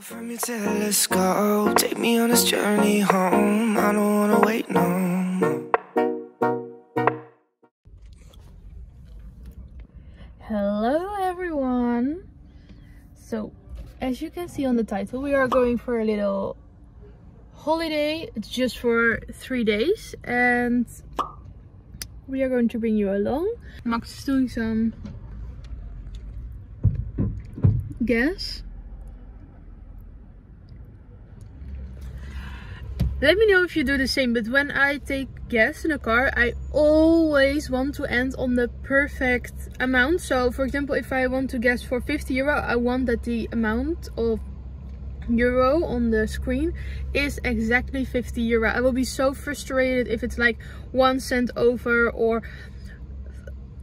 From your telescope, take me on this journey home. I don't wanna wait no more. Hello everyone! So, as you can see on the title, we are going for a little holiday. It's just for three days and we are going to bring you along. Max is doing some gas. Let me know if you do the same, but when I take gas in a car, I always want to end on the perfect amount. So for example, if I want to gas for 50 euro, I want that the amount of euro on the screen is exactly 50 euro. I will be so frustrated if it's like one cent over or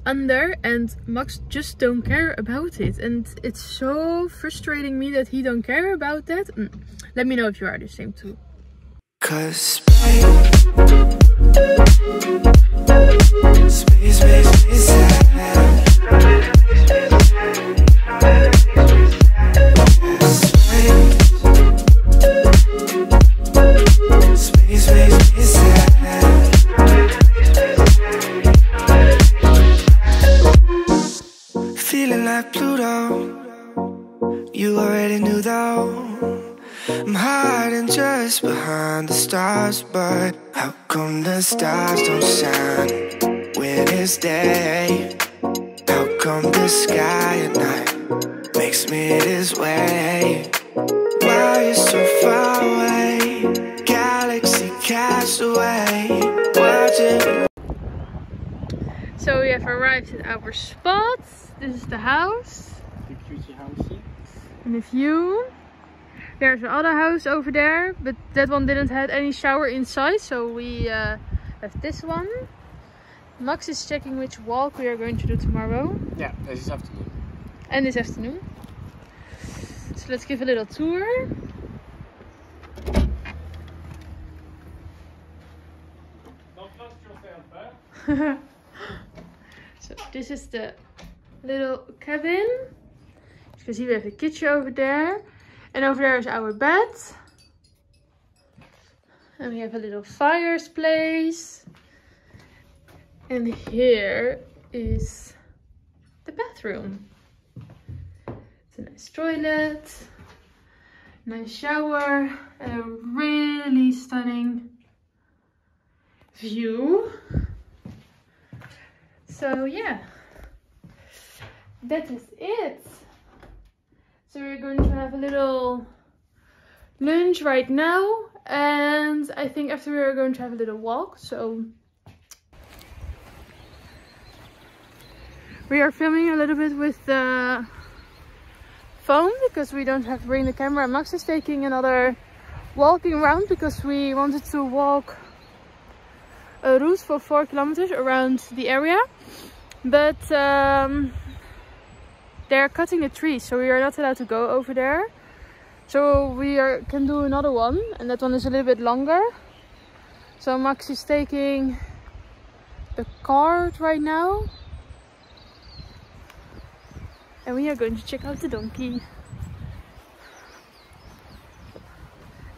under and Max just don't care about it and it's so frustrating me that he don't care about that. Mm. Let me know if you are the same too. Cause space, space sad. Space, stars, but how come the stars don't shine when it's day? How come the sky at night makes me this way? Why you so far away? Galaxy cast away. Watching. So we have arrived at our spot. This is the house The cutie housey. and the view. There's another house over there, but that one didn't have any shower inside, so we uh, have this one. Max is checking which walk we are going to do tomorrow Yeah, this afternoon. and this afternoon. So let's give a little tour. Don't trust yourself? So this is the little cabin. You can see we have a kitchen over there. And over there is our bed. And we have a little fireplace. And here is the bathroom. It's a nice toilet, nice shower, a really stunning view. So yeah, that is it. So we're going to have a little lunch right now. And I think after we're going to have a little walk. So we are filming a little bit with the phone because we don't have to bring the camera. Max is taking another walking around because we wanted to walk a route for four kilometers around the area but um, they're cutting the trees so we are not allowed to go over there. So we are can do another one and that one is a little bit longer. So Max is taking the cart right now. And we are going to check out the donkey.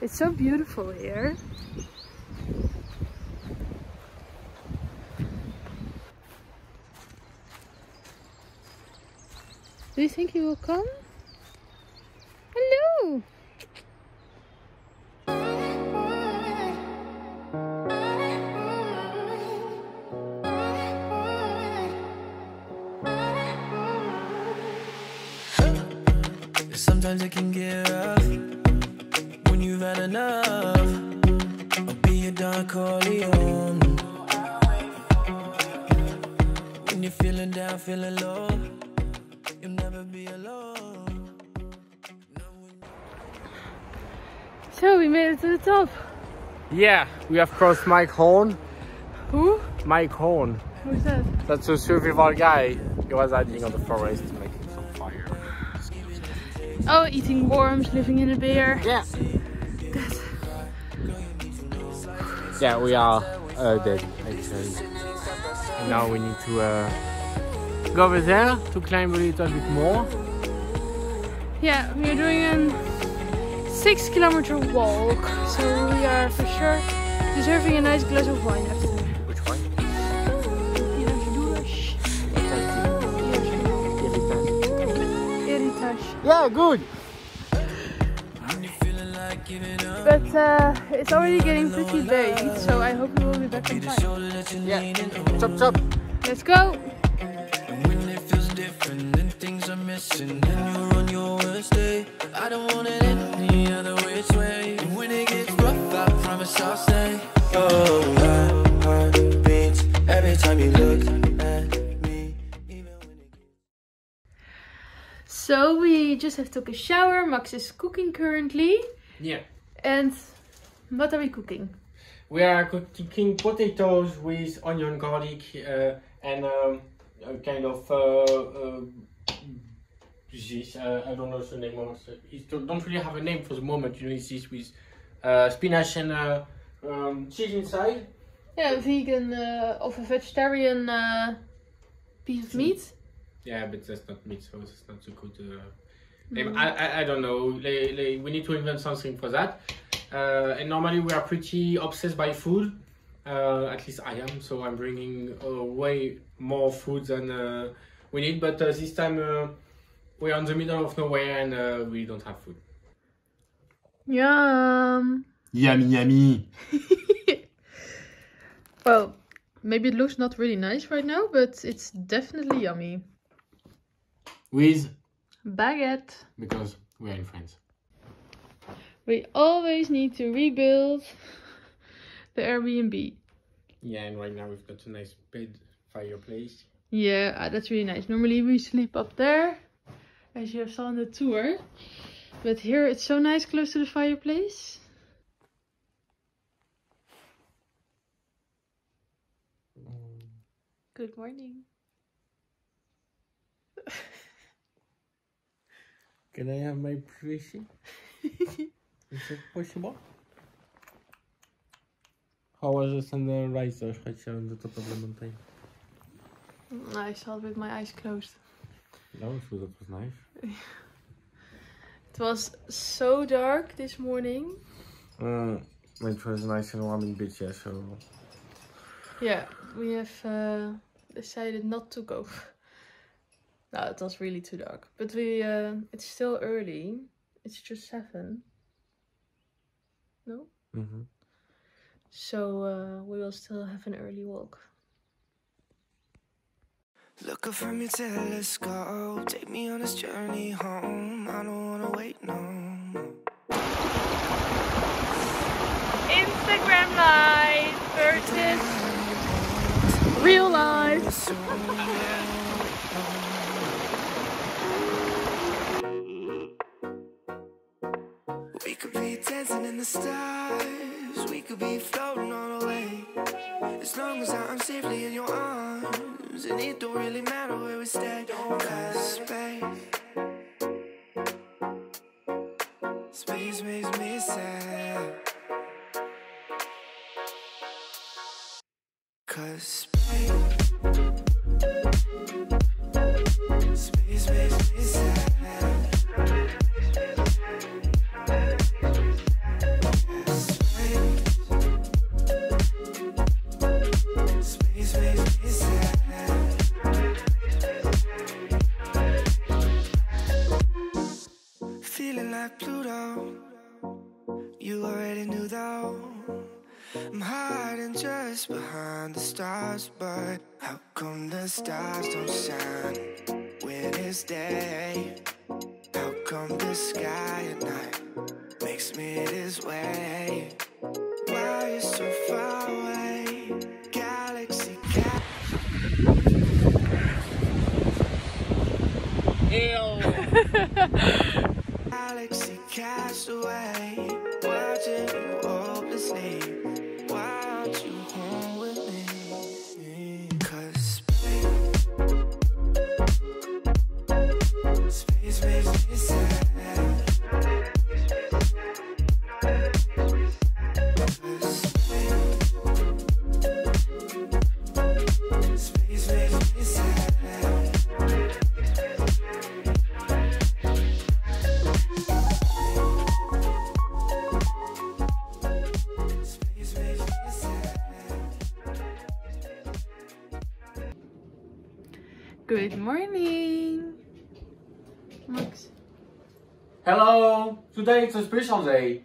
It's so beautiful here you think he will come? Hello! Sometimes it can get rough when you've had enough. I'll be Corleone. When you're feeling down, feeling low, So we made it to the top. Yeah, we have crossed Mike Horn. Who? Mike Horn. Who's that? That's a survival guy. He was hiding on the forest making some fire. Oh, eating worms, living in a bear. Yeah. Yeah, we are uh, dead actually. And now we need to uh, go over there to climb a little bit more. Yeah, we are doing an six kilometer walk. So we are for sure deserving a nice glass of wine after. Which one? Yeah, good. But uh, it's already getting pretty late, so I hope we will be back on time. Yeah. Chop chop. Let's go! When it feels different and things are missing and you're on your worst day, I don't want it So we just have took a shower. Max is cooking currently. Yeah. And what are we cooking? We are cooking potatoes with onion, garlic, uh, and um, a kind of uh, uh, this. Uh, I don't know the name of it. It don't really have a name for the moment. You know, it's this with uh, spinach and uh, um, cheese inside. Yeah, a vegan uh, of a vegetarian uh, piece of meat. Yeah, but that's not meat, so it's not so good. Uh, name. I, I I don't know. Like, like, we need to invent something for that. Uh, and normally we are pretty obsessed by food. Uh, at least I am. So I'm bringing uh, way more food than uh, we need. But uh, this time uh, we're in the middle of nowhere and uh, we don't have food. Yum. Yummy, yummy. Well, maybe it looks not really nice right now, but it's definitely yummy. With Baguette. because we're in France. We always need to rebuild the Airbnb. Yeah, and right now we've got a nice bed fireplace. Yeah, uh, that's really nice. Normally we sleep up there, as you have saw on the tour. But here it's so nice close to the fireplace. Good morning. Can I have my privacy? Is it possible? How was the sunrise right here on the top of the mountain? I saw it with my eyes closed. No, so that was nice. It was so dark this morning. Uh, it was nice and warm in beach, yeah, so... Yeah, we have uh, decided not to go. no, it was really too dark. But we, uh, it's still early. It's just seven. No? Mm-hmm. So uh, we will still have an early walk. Look up from your telescope, take me on this journey home. I don't wanna wait no more. Instagram live versus real life. don't really matter where we stay. Cause space, space makes me sad. Cause like Pluto. You already knew though. I'm hiding just behind the stars, but how come the stars don't shine when it's day? How come the sky at night makes me this way? Why you so far away? Galaxy, galaxy. Galaxy cast Max. Hello! Today it's a special day.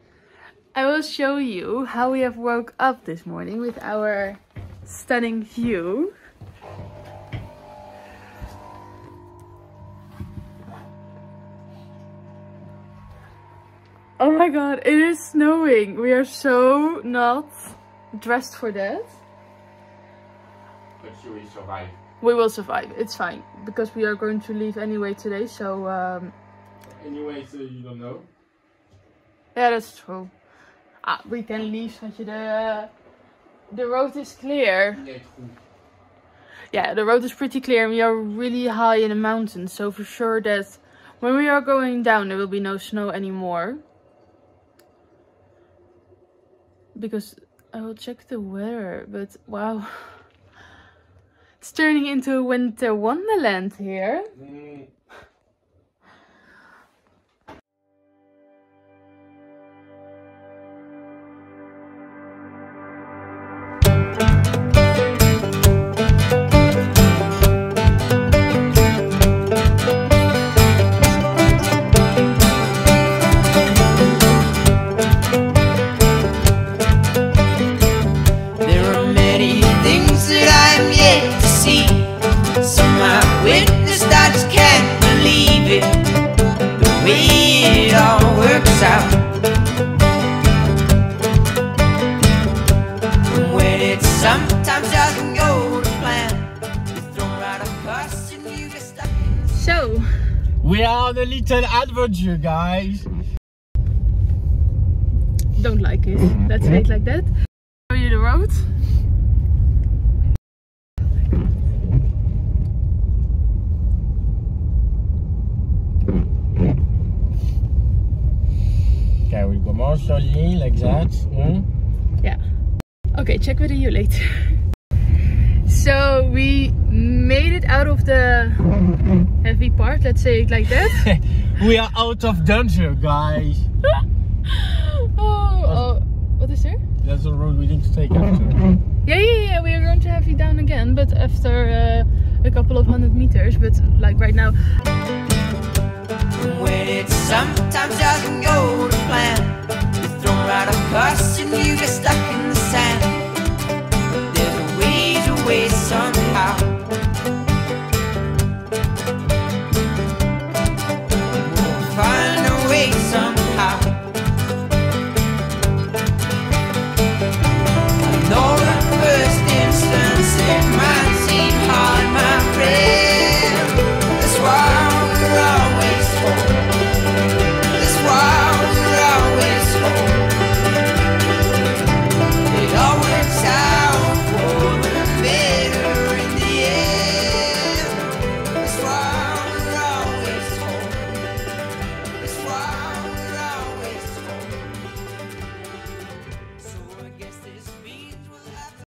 I will show you how we have woke up this morning with our stunning view. Oh my god, it is snowing. We are so not dressed for that. But you will survive. We will survive. It's fine because we are going to leave anyway today. So um, Anyway, so you don't know. yeah, that's true. Ah, we can leave. Schatje. The the road is clear. Nee, goed. Yeah, the road is pretty clear. and We are really high in the mountains, so for sure that when we are going down, there will be no snow anymore. Because I will check the weather, but wow. It's turning into a winter wonderland here. Mm. So, We are on a little adventure, guys. don't like it. Let's say it like that. Show you the road. Okay, we go more slowly, like that. Hmm? Yeah. Okay, check with you later. so we made it out of the heavy part, let's say it like that. We are out of danger, guys. oh, oh, what is there? That's the road we need to take after. Yeah, yeah, yeah, we are going to have you down again, but after uh, a couple of hundred meters. But like right now, When it sometimes doesn't go